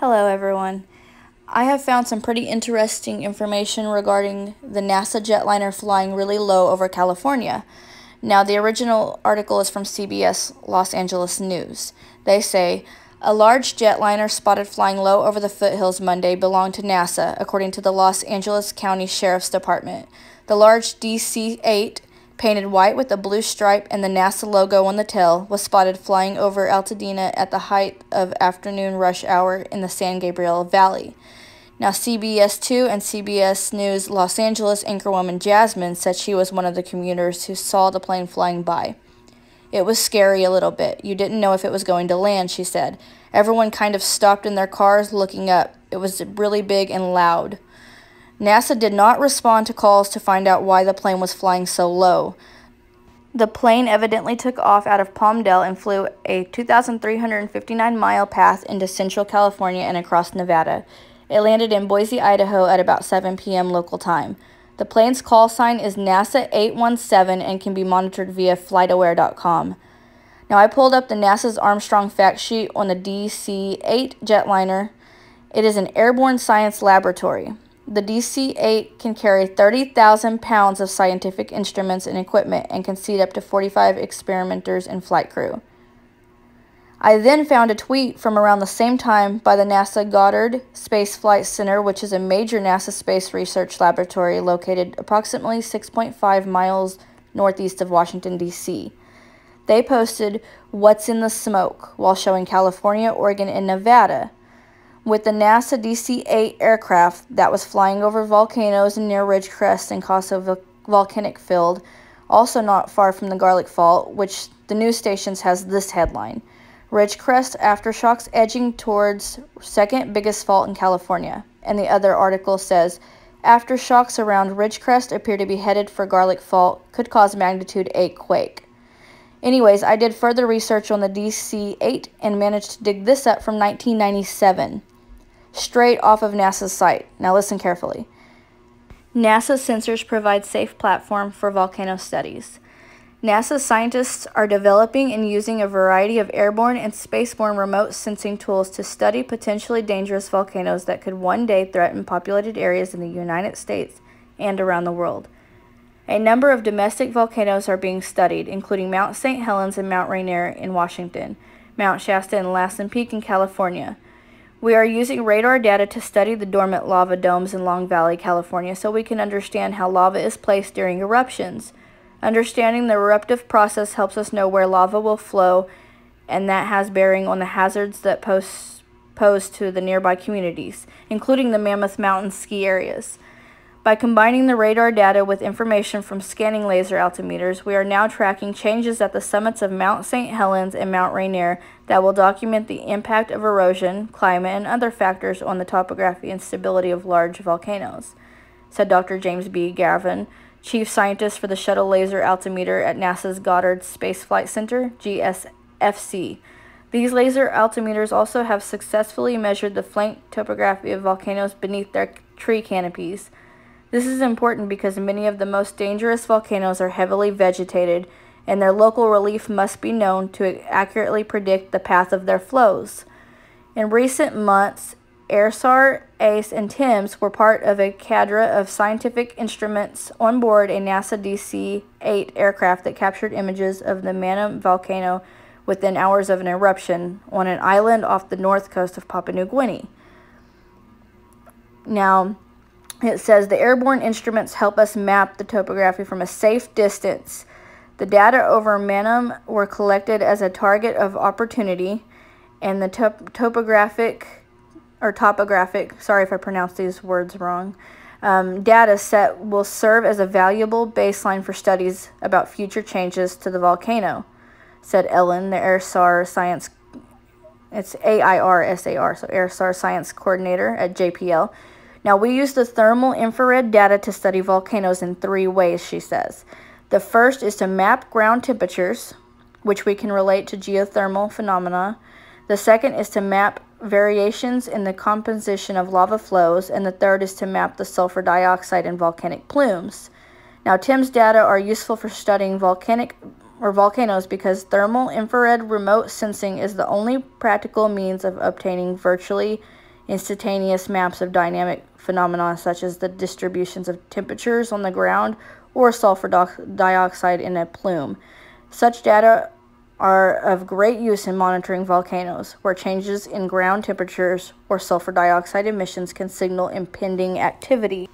Hello, everyone. I have found some pretty interesting information regarding the NASA jetliner flying really low over California. Now, the original article is from CBS Los Angeles News. They say, a large jetliner spotted flying low over the foothills Monday belonged to NASA, according to the Los Angeles County Sheriff's Department. The large DC 8 painted white with a blue stripe and the NASA logo on the tail, was spotted flying over Altadena at the height of afternoon rush hour in the San Gabriel Valley. Now, CBS 2 and CBS News Los Angeles anchorwoman Jasmine said she was one of the commuters who saw the plane flying by. It was scary a little bit. You didn't know if it was going to land, she said. Everyone kind of stopped in their cars looking up. It was really big and loud. NASA did not respond to calls to find out why the plane was flying so low. The plane evidently took off out of Palmdale and flew a 2,359 mile path into central California and across Nevada. It landed in Boise, Idaho at about 7 p.m. local time. The plane's call sign is NASA 817 and can be monitored via flightaware.com. Now, I pulled up the NASA's Armstrong fact sheet on the DC 8 jetliner. It is an airborne science laboratory. The DC 8 can carry 30,000 pounds of scientific instruments and equipment and can seat up to 45 experimenters and flight crew. I then found a tweet from around the same time by the NASA Goddard Space Flight Center, which is a major NASA space research laboratory located approximately 6.5 miles northeast of Washington, D.C. They posted, What's in the Smoke, while showing California, Oregon, and Nevada with the NASA DC 8 aircraft that was flying over volcanoes near Ridgecrest and Coso Volcanic Field, also not far from the Garlock Fault, which the news stations has this headline Ridgecrest aftershocks edging towards second biggest fault in California. And the other article says aftershocks around Ridgecrest appear to be headed for Garlock Fault, could cause magnitude 8 quake. Anyways, I did further research on the DC 8 and managed to dig this up from 1997 straight off of NASA's site. Now listen carefully. NASA sensors provide safe platform for volcano studies. NASA scientists are developing and using a variety of airborne and spaceborne remote sensing tools to study potentially dangerous volcanoes that could one day threaten populated areas in the United States and around the world. A number of domestic volcanoes are being studied, including Mount St. Helens and Mount Rainier in Washington, Mount Shasta and Lassen Peak in California, we are using radar data to study the dormant lava domes in Long Valley, California, so we can understand how lava is placed during eruptions. Understanding the eruptive process helps us know where lava will flow, and that has bearing on the hazards that pose, pose to the nearby communities, including the Mammoth Mountain ski areas. By combining the radar data with information from scanning laser altimeters, we are now tracking changes at the summits of Mount St. Helens and Mount Rainier that will document the impact of erosion, climate, and other factors on the topography and stability of large volcanoes, said Dr. James B. Garvin, chief scientist for the Shuttle Laser Altimeter at NASA's Goddard Space Flight Center, GSFC. These laser altimeters also have successfully measured the flank topography of volcanoes beneath their tree canopies. This is important because many of the most dangerous volcanoes are heavily vegetated, and their local relief must be known to accurately predict the path of their flows. In recent months, AIRSAR, ACE, and TIMS were part of a cadre of scientific instruments on board a NASA DC 8 aircraft that captured images of the Manam volcano within hours of an eruption on an island off the north coast of Papua New Guinea. Now, it says the airborne instruments help us map the topography from a safe distance. The data over Manam were collected as a target of opportunity, and the top topographic or topographic, sorry if I pronounced these words wrong, um, data set will serve as a valuable baseline for studies about future changes to the volcano, said Ellen, the AIRSAR science, it's A-I-R-S-A-R, so AIRSAR science coordinator at JPL. Now, we use the thermal infrared data to study volcanoes in three ways, she says. The first is to map ground temperatures, which we can relate to geothermal phenomena. The second is to map variations in the composition of lava flows, and the third is to map the sulfur dioxide in volcanic plumes. Now, TIMS data are useful for studying volcanic or volcanoes because thermal infrared remote sensing is the only practical means of obtaining virtually instantaneous maps of dynamic phenomena such as the distributions of temperatures on the ground or sulfur dioxide in a plume. Such data are of great use in monitoring volcanoes, where changes in ground temperatures or sulfur dioxide emissions can signal impending activity.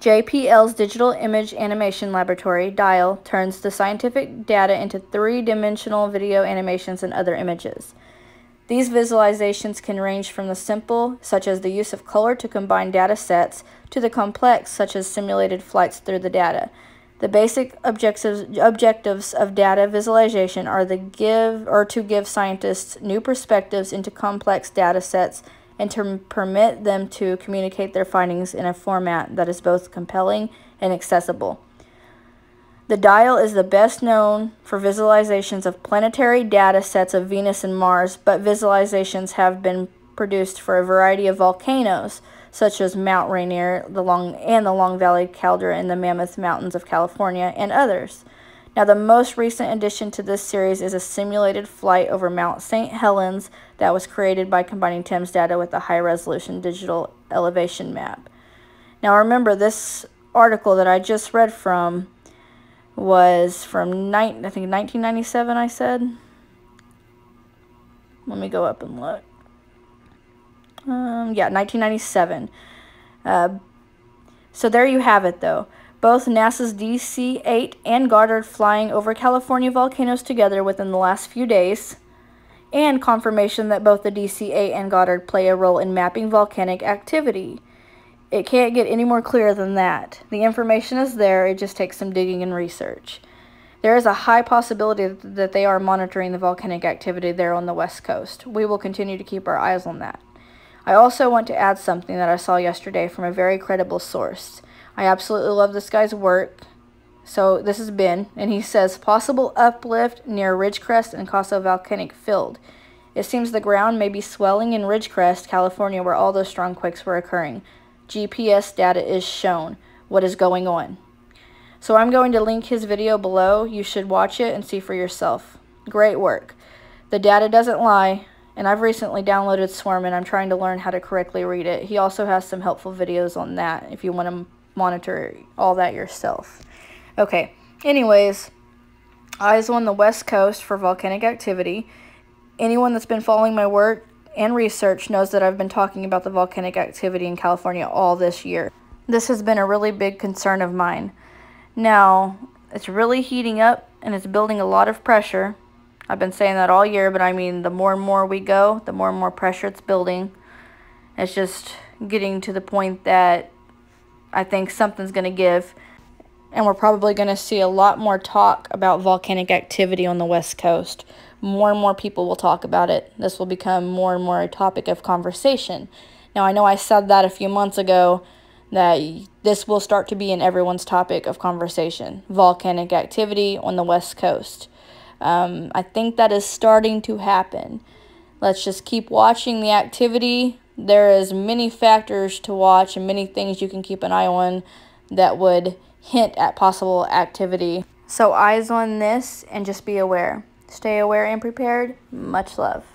JPL's Digital Image Animation Laboratory, DIAL, turns the scientific data into three dimensional video animations and other images. These visualizations can range from the simple, such as the use of color to combine data sets, to the complex, such as simulated flights through the data. The basic objectives, objectives of data visualization are the give or to give scientists new perspectives into complex data sets and to permit them to communicate their findings in a format that is both compelling and accessible. The dial is the best known for visualizations of planetary data sets of Venus and Mars, but visualizations have been produced for a variety of volcanoes, such as Mount Rainier the Long, and the Long Valley Caldera in the Mammoth Mountains of California, and others. Now, the most recent addition to this series is a simulated flight over Mount St. Helens that was created by combining TIMS data with a high resolution digital elevation map. Now, remember, this article that I just read from was from ni- I think 1997 I said. Let me go up and look. Um, yeah, 1997. Uh, so there you have it, though. Both NASA's DC 8 and Goddard flying over California volcanoes together within the last few days, and confirmation that both the DC 8 and Goddard play a role in mapping volcanic activity. It can't get any more clear than that. The information is there, it just takes some digging and research. There is a high possibility that they are monitoring the volcanic activity there on the west coast. We will continue to keep our eyes on that. I also want to add something that I saw yesterday from a very credible source. I absolutely love this guy's work. So this is Ben, and he says possible uplift near Ridgecrest and Coso Volcanic Field. It seems the ground may be swelling in Ridgecrest, California, where all those strong quakes were occurring. GPS data is shown. What is going on? So I'm going to link his video below. You should watch it and see for yourself. Great work. The data doesn't lie. And I've recently downloaded Swarm and I'm trying to learn how to correctly read it. He also has some helpful videos on that if you want to monitor all that yourself. Okay, anyways, eyes on the west coast for volcanic activity. Anyone that's been following my work and research knows that I've been talking about the volcanic activity in California all this year. This has been a really big concern of mine. Now, it's really heating up and it's building a lot of pressure I've been saying that all year, but I mean, the more and more we go, the more and more pressure it's building. It's just getting to the point that I think something's going to give. And we're probably going to see a lot more talk about volcanic activity on the West Coast. More and more people will talk about it. This will become more and more a topic of conversation. Now, I know I said that a few months ago that this will start to be in everyone's topic of conversation volcanic activity on the West Coast. Um, I think that is starting to happen. Let's just keep watching the activity. There is many factors to watch and many things you can keep an eye on that would hint at possible activity. So eyes on this and just be aware. Stay aware and prepared. Much love.